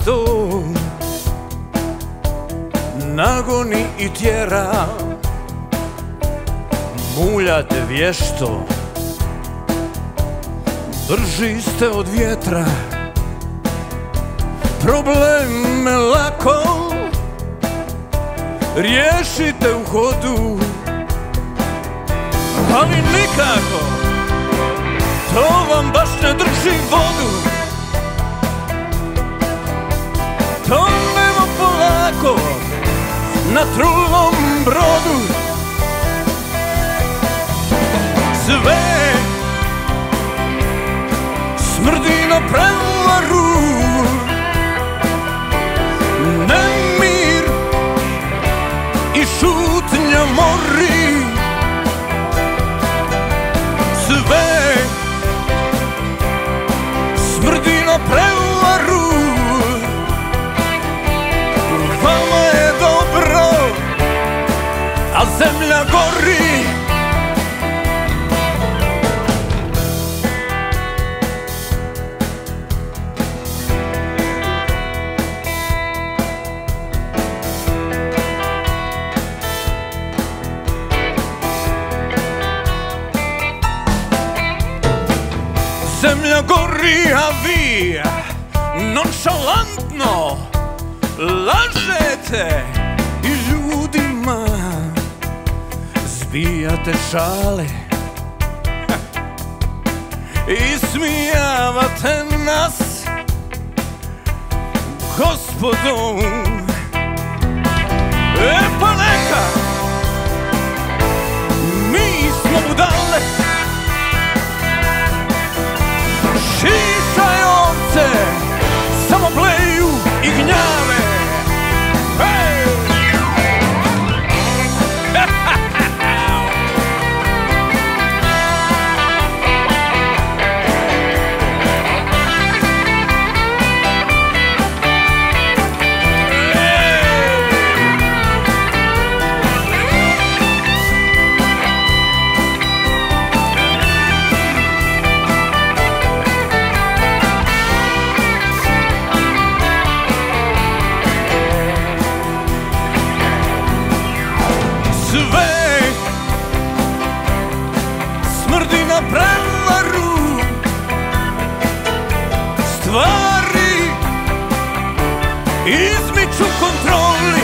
často Nagoni i tjera Muljate vješto. Brži ste od vjetra Probleme lako Riješite u hodu Ali nikako Na trulom brodu. Sve Smrdi na prevaru. Nemir I šutnja mori. Sve Smrdi na prevaru zemlja gori Zemlja gori, a vi nonšalantno lažete i ljudima zbijate šale i smijavate nas. Gospodom Sve. Smrdi na prevaru Stvari izmiču kontrolu